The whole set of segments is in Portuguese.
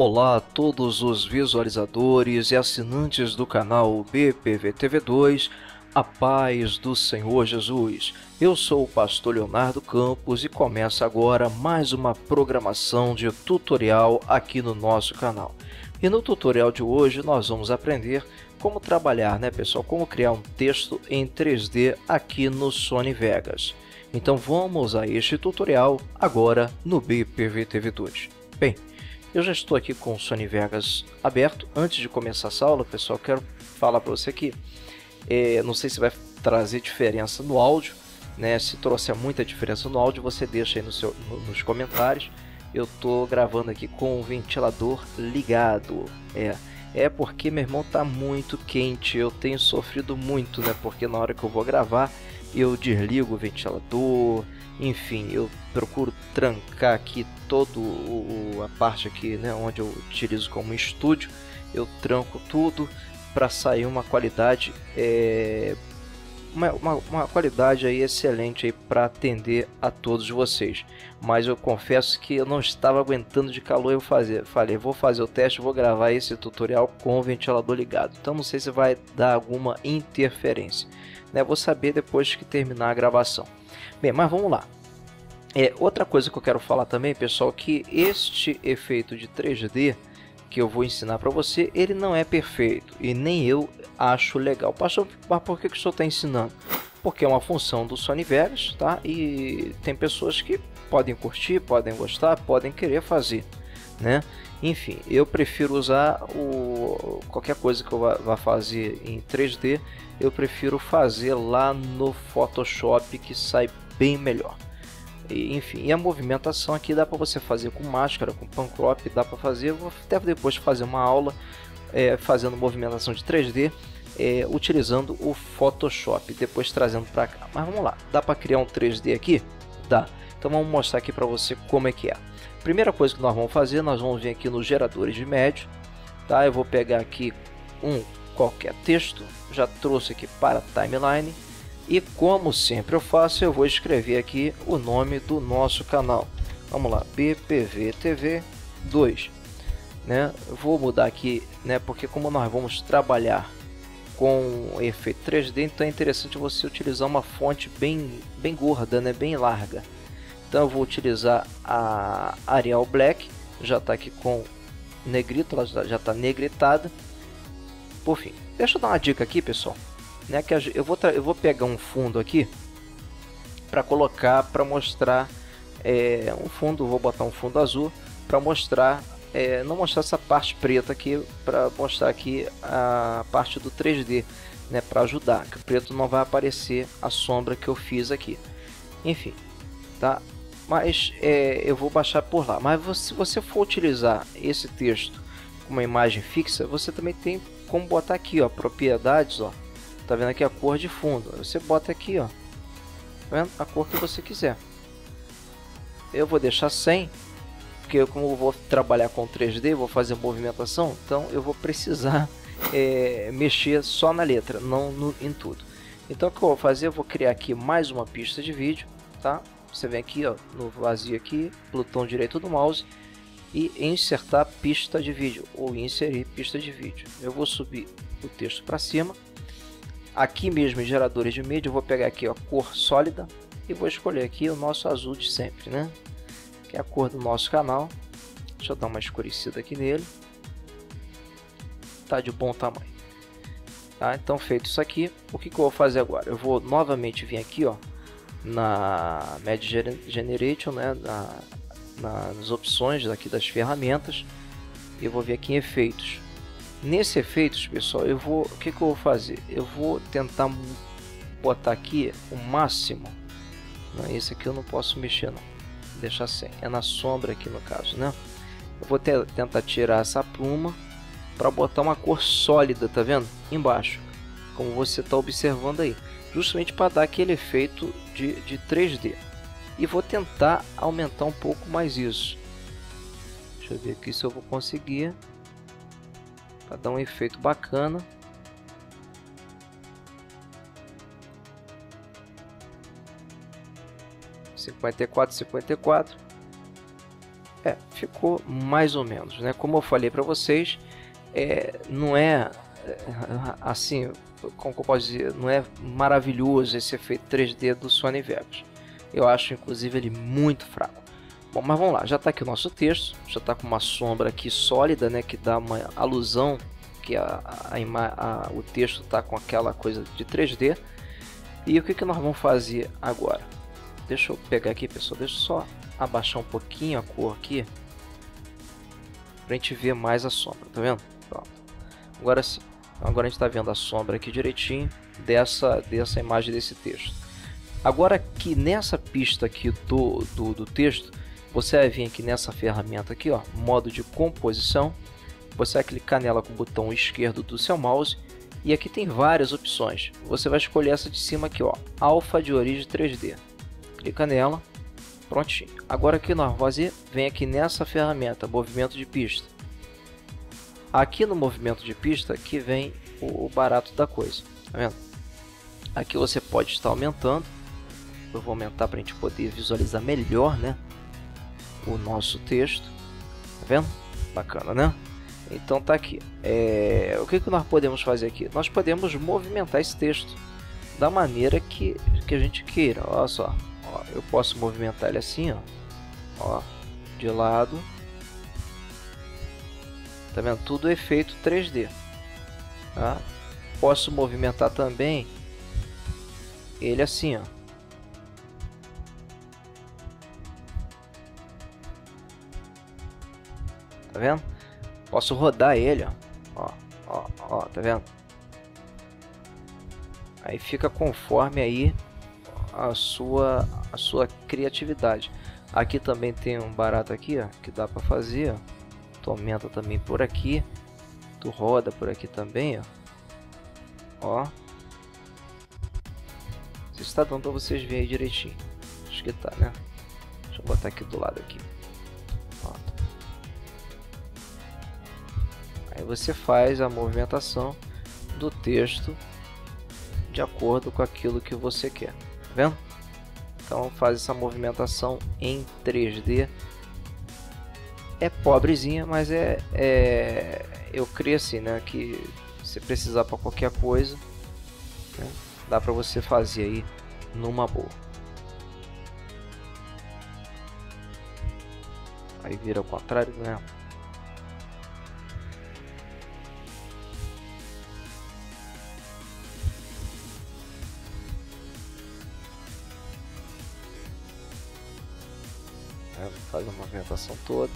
Olá a todos os visualizadores e assinantes do canal BPVTV2, a paz do Senhor Jesus. Eu sou o pastor Leonardo Campos e começa agora mais uma programação de tutorial aqui no nosso canal. E no tutorial de hoje nós vamos aprender como trabalhar, né pessoal, como criar um texto em 3D aqui no Sony Vegas. Então vamos a este tutorial agora no BPVTV2. Bem, eu já estou aqui com o Sony Vegas aberto. Antes de começar essa aula, pessoal, quero falar para você aqui. É, não sei se vai trazer diferença no áudio, né? Se trouxer muita diferença no áudio, você deixa aí no seu, no, nos comentários. Eu estou gravando aqui com o ventilador ligado. É, é porque meu irmão tá muito quente. Eu tenho sofrido muito, né? Porque na hora que eu vou gravar, eu desligo o ventilador, enfim, eu procuro trancar aqui todo o, a parte aqui, né, onde eu utilizo como estúdio, eu tranco tudo para sair uma qualidade é, uma, uma, uma, qualidade aí excelente aí para atender a todos vocês. Mas eu confesso que eu não estava aguentando de calor eu fazer. Falei, vou fazer o teste, vou gravar esse tutorial com o ventilador ligado. Então não sei se vai dar alguma interferência. Né? Vou saber depois que terminar a gravação. Bem, mas vamos lá. É, outra coisa que eu quero falar também, pessoal, que este efeito de 3D que eu vou ensinar para você, ele não é perfeito e nem eu acho legal. Pastor, mas por que, que o senhor está ensinando? Porque é uma função do Sony Vegas, tá? E tem pessoas que podem curtir, podem gostar, podem querer fazer, né? Enfim, eu prefiro usar o qualquer coisa que eu vá fazer em 3D, eu prefiro fazer lá no Photoshop que sai bem melhor. E, enfim, e a movimentação aqui dá para você fazer com máscara, com pan crop, dá para fazer. vou até depois fazer uma aula é, fazendo movimentação de 3D é, utilizando o Photoshop, depois trazendo para cá. Mas vamos lá, dá para criar um 3D aqui? Dá. Então vamos mostrar aqui para você como é que é. Primeira coisa que nós vamos fazer, nós vamos vir aqui nos geradores de médio, tá? Eu vou pegar aqui um qualquer texto, já trouxe aqui para timeline e como sempre eu faço, eu vou escrever aqui o nome do nosso canal. Vamos lá, BPV TV 2. Né? Vou mudar aqui, né? Porque como nós vamos trabalhar com efeito 3D, então é interessante você utilizar uma fonte bem, bem gorda, né? Bem larga. Então eu vou utilizar a Arial Black, já está aqui com negrito, ela já está negritada. Por fim, deixa eu dar uma dica aqui, pessoal né, que eu vou, eu vou pegar um fundo aqui para colocar, para mostrar é, um fundo, vou botar um fundo azul para mostrar, é, não mostrar essa parte preta aqui, para mostrar aqui a parte do 3D, né, para ajudar, que o preto não vai aparecer a sombra que eu fiz aqui. Enfim, tá? Mas é, eu vou baixar por lá. Mas se você for utilizar esse texto com uma imagem fixa, você também tem como botar aqui, ó, propriedades, ó, Tá vendo aqui a cor de fundo? Você bota aqui, ó. Tá? A cor que você quiser. Eu vou deixar 100, porque como eu vou trabalhar com 3D, vou fazer movimentação, então eu vou precisar é, mexer só na letra, não no, em tudo. Então o que eu vou fazer? Eu vou criar aqui mais uma pista de vídeo, tá? Você vem aqui, ó, no vazio aqui, botão direito do mouse e insertar pista de vídeo ou inserir pista de vídeo. Eu vou subir o texto para cima Aqui mesmo em geradores de mídia eu vou pegar aqui a cor sólida e vou escolher aqui o nosso azul de sempre, né? Que é a cor do nosso canal. Deixa eu dar uma escurecida aqui nele. Tá de bom tamanho. Tá? Então feito isso aqui, o que, que eu vou fazer agora? Eu vou novamente vir aqui ó, na Media Generation, né? Na, nas opções aqui das ferramentas e vou vir aqui em efeitos Nesse efeitos, pessoal, eu vou, o que, que eu vou fazer? Eu vou tentar botar aqui o máximo. Não, esse aqui eu não posso mexer não. Deixar sem. É na sombra aqui no caso, né? Eu vou ter, tentar tirar essa pluma para botar uma cor sólida, tá vendo? Embaixo, como você está observando aí, justamente para dar aquele efeito de, de 3D. E vou tentar aumentar um pouco mais isso. Deixa eu ver aqui se eu vou conseguir para dar um efeito bacana. Cinquenta e quatro, cinquenta e quatro. É, ficou mais ou menos, né? Como eu falei para vocês, é, não é, é assim, como eu posso dizer, não é maravilhoso esse efeito 3D do Sony Vegas. Eu acho, inclusive, ele muito fraco. Bom, mas vamos lá, já está aqui o nosso texto, já está com uma sombra aqui sólida, né, que dá uma alusão que a, a, a, o texto está com aquela coisa de 3D. E o que, que nós vamos fazer agora? Deixa eu pegar aqui, pessoal, deixa eu só abaixar um pouquinho a cor aqui, para a gente ver mais a sombra, tá vendo? Pronto. Agora sim, agora a gente está vendo a sombra aqui direitinho dessa, dessa imagem desse texto. Agora aqui nessa pista aqui do, do, do texto, você vai vir aqui nessa ferramenta aqui, ó, modo de composição. Você vai clicar nela com o botão esquerdo do seu mouse e aqui tem várias opções. Você vai escolher essa de cima aqui, ó, alfa de origem 3D. Clica nela, prontinho. Agora aqui nós vamos fazer, vem aqui nessa ferramenta, movimento de pista. Aqui no movimento de pista, aqui vem o barato da coisa, tá vendo? Aqui você pode estar aumentando. Eu vou aumentar para a gente poder visualizar melhor, né? o nosso texto. Tá vendo? Bacana, né? Então tá aqui. É... O que, que nós podemos fazer aqui? Nós podemos movimentar esse texto da maneira que, que a gente queira. Olha só. Ó, eu posso movimentar ele assim, ó. ó. De lado. Tá vendo? Tudo é efeito 3D. Tá? Posso movimentar também ele assim, ó. Tá vendo? Posso rodar ele, ó. Ó, ó, ó, tá vendo? Aí fica conforme aí a sua a sua criatividade. Aqui também tem um barato aqui, ó, que dá para fazer, ó. Tu aumenta também por aqui. Tu roda por aqui também, ó. Ó. Se está dando para vocês verem direitinho. Acho que tá, né? Deixa eu botar aqui do lado aqui. Aí você faz a movimentação do texto de acordo com aquilo que você quer, vendo? Então faz essa movimentação em 3D. É pobrezinha, mas é, é eu creio assim, né, que se precisar para qualquer coisa, né, dá para você fazer aí numa boa. Aí vira ao contrário, né? Faz a movimentação toda.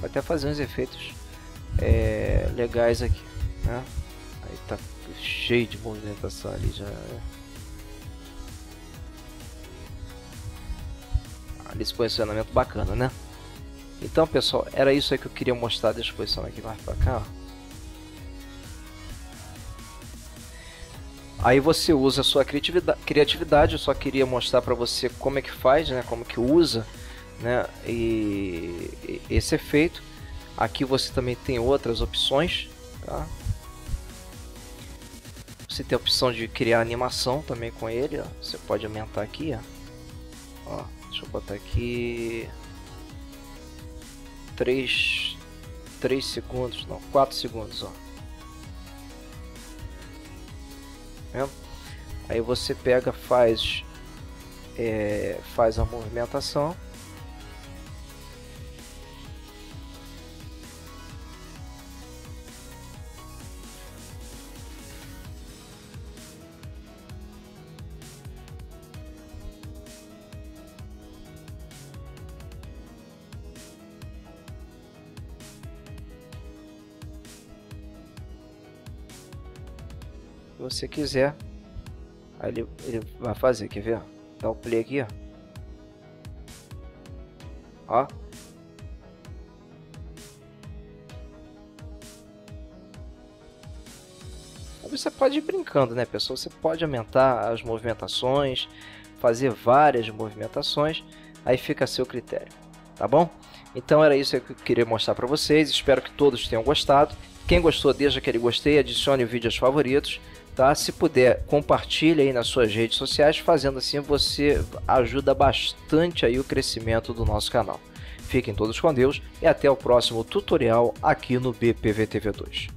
Vai até fazer uns efeitos é, legais aqui, né? Aí tá cheio de movimentação ali já. Né? Ali esse posicionamento bacana, né? Então pessoal, era isso aí que eu queria mostrar, eu posicionar aqui mais pra cá, ó. Aí você usa a sua criatividade, criatividade eu só queria mostrar para você como é que faz, né, como que usa né? E, esse efeito. Aqui você também tem outras opções, tá? Você tem a opção de criar animação também com ele, ó. Você pode aumentar aqui, ó. ó deixa eu botar aqui 3 3 segundos, não, 4 segundos, ó. Vendo? Aí você pega, faz é, faz a movimentação você quiser. Aí ele, ele vai fazer, quer ver? Dá o play aqui, ó. Ó. Você pode ir brincando, né, pessoal? Você pode aumentar as movimentações, fazer várias movimentações, aí fica a seu critério, tá bom? Então era isso que eu queria mostrar para vocês, espero que todos tenham gostado. Quem gostou, deixa aquele gostei, adicione o vídeo aos favoritos tá? Se puder, compartilhe aí nas suas redes sociais, fazendo assim você ajuda bastante aí o crescimento do nosso canal. Fiquem todos com Deus e até o próximo tutorial aqui no BPVTV2.